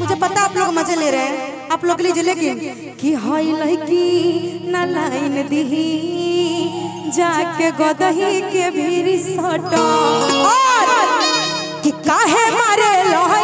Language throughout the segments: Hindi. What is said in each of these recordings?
मुझे पता आप लोग मज़े ले रहे हैं। आप लोग लीजिए लेकिन कि हाई लड़की न लाइन दी जाके गोदही के भीरी सटो। और कि काहे मारे लोहे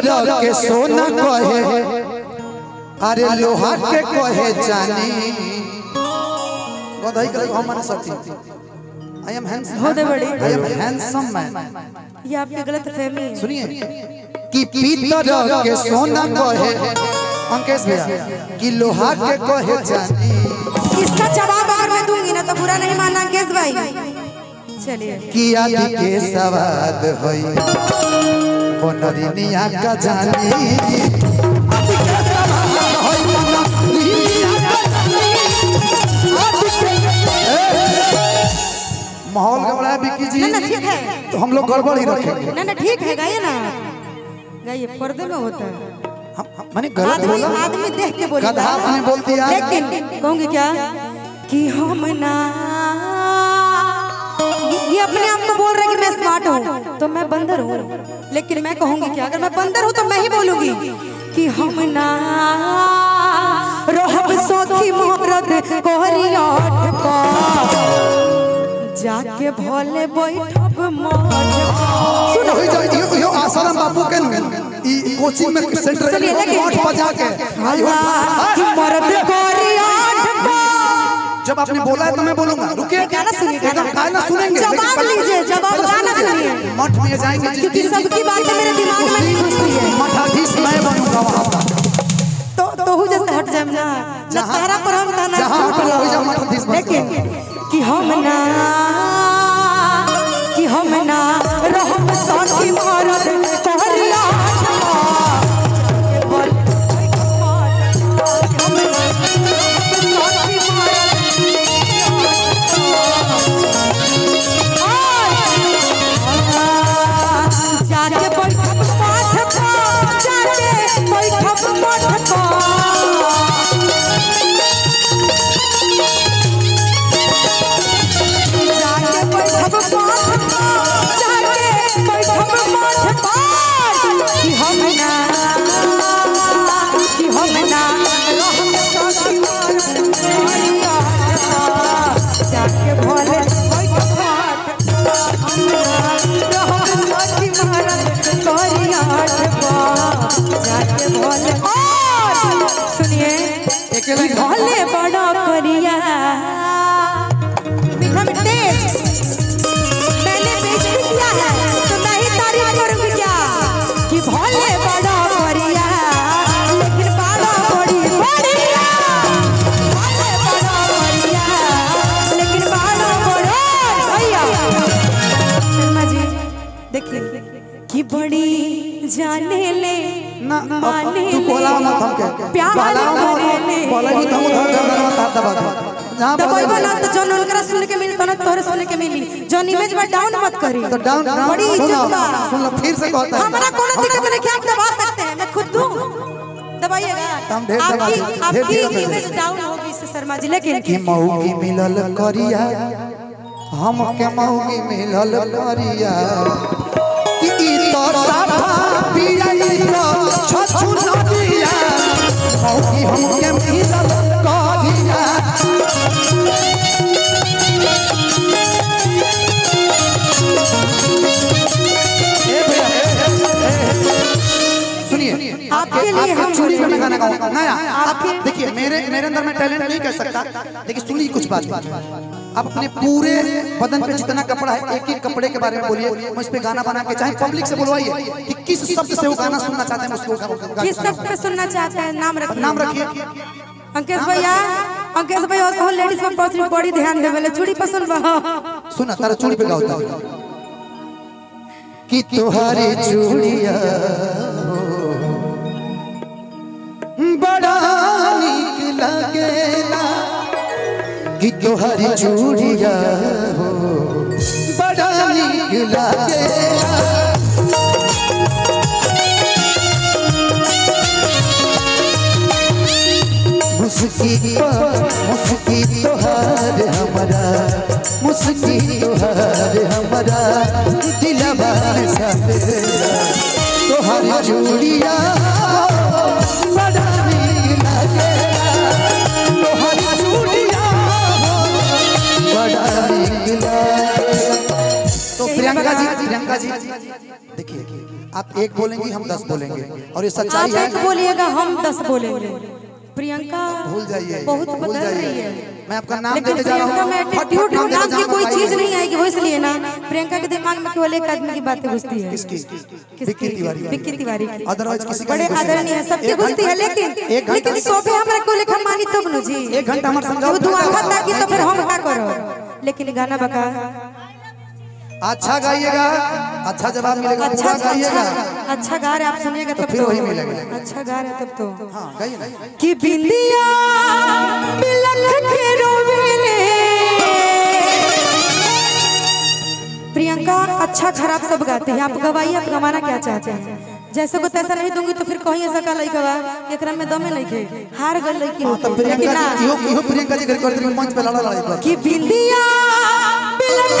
पीतर के सोना कहे। अरे लोहा के कहे जानी। गदही के हम मन सकती आई एम हैंडसम बहुत बड़ी। आई एम हैंडसम मैन ये आपकी गलत फहमी है। सुनिए। कि पीतर के सोना कहे। अंकेश भैया कि लोहा के कहे जानी। इसका जवाब अगर मैं दूँगी ना तो बुरा नहीं मानना अंकेश भाई। चलिए। कि आदि के सवाद होई। बनरिनिया का जानी के होई बनरिनिया माहौल गड़बड़ा है विक्की जी ना ना ठीक है तो हम लोग गड़बड़ ही रखेंगे ना ना ठीक है गाइए ना। गाइए पर्दे में होता है। मैंने गलत बोला? आदमी देख के बोलेगा गधा आपने बोल दिया लेकिन कहूँगी क्या? कि हम ना ये अपने आप को बोल रहे कि मैं स्मार्ट हूँ। तो मैं बंदर हूँ। लेकिन मैं कहूँगी क्या अगर मैं बंदर हूँ तो मैं ही बोलूँगी कि हम ना रहब सखी मोहरत कोहरियाट का जाके भोले बैठब मठ सुनो यो यो आसाराम बापू के ई कोचिंग में सेंटर में मठ बजा के। आई हो- कि मर्द कोहरियाट का जब आपने बोला है तो मैं बोलूँगा रुकिए गाना सुनिए, गाना। सुनेंगे जवाब लीजिए, जवाब गाना सुनिए। मठ में जाएँगे क्योंकि सबकी बातें मेरे दिमाग में नहीं घुसती है मठाधीश मैं बनूँगा वहाँ पर तो तो हूँ जैसे हट जाए ना जहाँ- पर हम था ना जहाँ। मठाधीश कि हम ना माने तू बोला मत हमके प्यार बोला करे ले। मत बोला भी तो उधर गर्दन में हाथ दबा दे जहाँ दबाई तो जौन उनकरा सुन के मिली तो तोरे सुन के मिली। जौन इमेज में डाउन मत करी। तो डाउन बड़ी इज़्ज़त बा सुन लो फिर से कहता है। हमारा कोनो दिक्कत नहीं कि आप दबा सकते हैं? मैं खुद दूँ दबाइएगा। हम ढेर दबा आपकी। इमेज डाउन होगी इससे शर्मा जी। लेकिन कि मौगी मिलल करिया। हम के मौगी मिलल करिया। कि तो साफा पिया छछु नदिया मौगी हम के मिलल करिया ए भैया, ए, ए, ए, सुनिए आपके लिए हम चूड़ी में मैं गाना गाऊँगा नया। आप देखिए मेरे मेरे अंदर मैं टैलेंट नहीं कह सकता। लेकिन सुनिए कुछ बात। आप अपने पूरे बदन पे जितना कपड़ा है एक एक कपड़े के बारे में बोलिए। मैं इस पे गाना बना के चाहे पब्लिक से बुलवाइए कि किस शब्द से वो गाना सुनना चाहते हैं उसको किस सब पे सुनना चाहते हैं? नाम रखिए। नाम रखिए। अंकेश भैया अंकेश भाई और लेडीज़ में पर्स बड़ी ध्यान देवेले चूड़ी पसंद बा। सुना तारा चूड़ी पे गाओ कि तुम्हारी चूड़िया कि तुम्हारी चूड़िया हो। बड़ा नीक लगेला मुस्की मुस्की तोहार हमारा। मुस्की तोहार हमारा। दिलवा सवेरा तोहार चूड़िया बड़ा प्रियंका जी देखिए आप एक बोलेंगी हम दस बोलेंगे। और ये सच्चाई है एक बोलिएगा हम दस बोलेंगे। प्रियंका भूल जाइए बहुत बदल जाइए। रही है। मैं आपका नाम लेकिन देते जा रहा हूँ। एटीट्यूड नाम की कोई चीज़ नहीं आएगी वो इसलिए ना प्रियंका के दिमाग में केवल एक आदमी की बातें घुसती है। किसकी? विक्की तिवारी। विक्की तिवारी। अदरवाइज़ किसी बड़े आदरणीय है सबके घुसती है लेकिन एक घंटा- लेकिन सोफे हमरा को लेखा मानी तब न जी एक घंटा हमारे समझाओ दुआ खाता कि तो फिर हम का करो। लेकिन गाना बका। अच्छा गाइएगा। अच्छा जवाब मिलेगा। अच्छा अच्छा गाइएगा। अच्छा अच्छा गा रहे आप सुनिएगा तब फिर तो। वही मिलेगा। अच्छा गा रहे तब तो। हाँ गाइए कि बिंदिया बिलख के रोवेले प्रियंका अच्छा खराब सब गाते हैं। आप गवाइए आप गवाना क्या चाहते हैं? जैसे को तैसा नहीं दूँगी तो फिर कहीं ऐसा का लड़का बा एकरा में दमे नहीं खे हार गल लड़की। तो होती लेकिन प्रियंका जी इहो इहो प्रियंका जी घर करती मंच पे लड़ा लड़ाई कर कि बिंदिया बिलख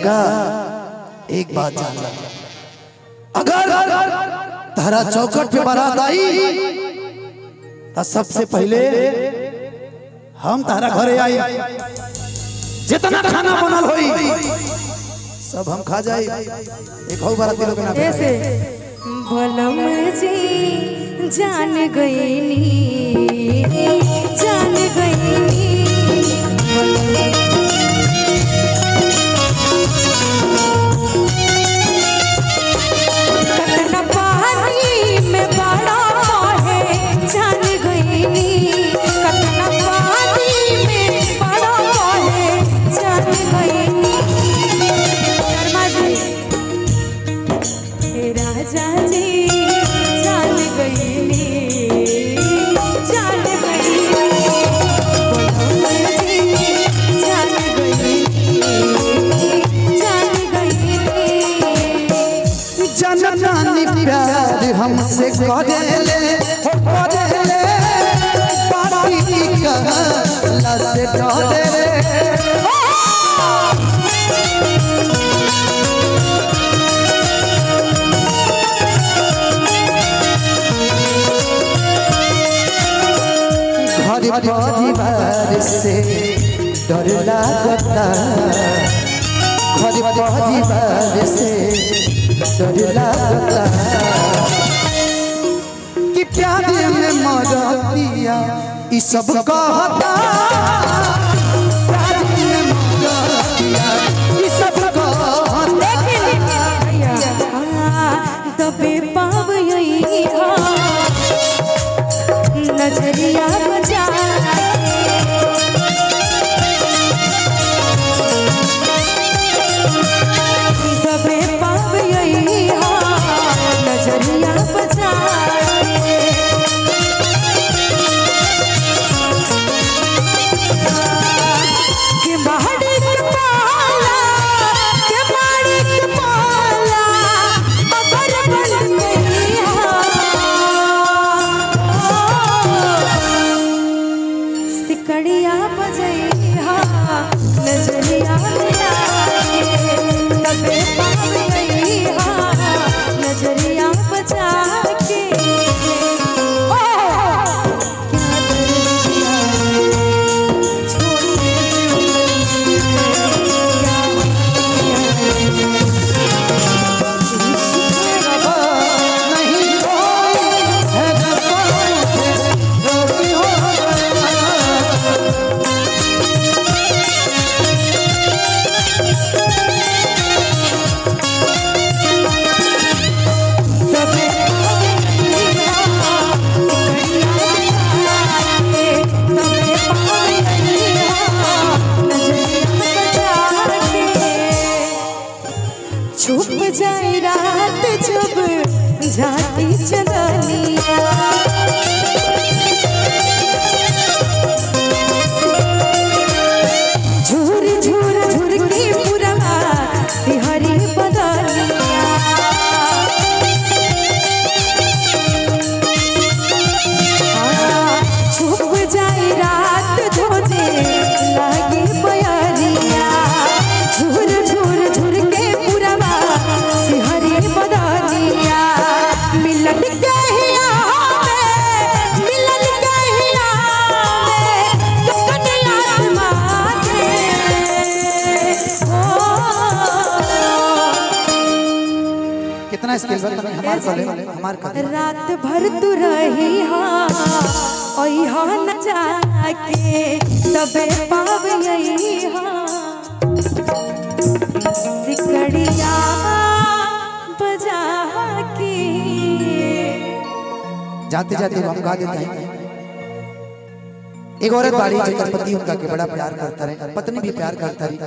प्रियंका एक बात जान अगर तारा चौकट पे बारात आई तो सबसे पहले हम तारा घरे आई। जितना खाना बनल होई, सब हम खा जाए एक हो बाराती लोग ना ऐसे बलम जी जान गईनी जान हमसे करेले हो करेले पापी कहला से डरेले घर परिवार से डर लागता, घर परिवार से डर लागता। प्यार में मरतिया ई सब कहता प्यार में मरतिया ई सब कहता दबे पाव नज़रिया हमार कले हमार कले रात भर तू रही हाँ ओई हाँ न जाके तबे पाव यही हाँ। सिकड़िया बजा के। जाते जाते हम गा देते हैं। एक औरत बाड़ी जेकर पति उनका के बड़ा प्यार करता रहे पत्नी भी प्यार करता रही।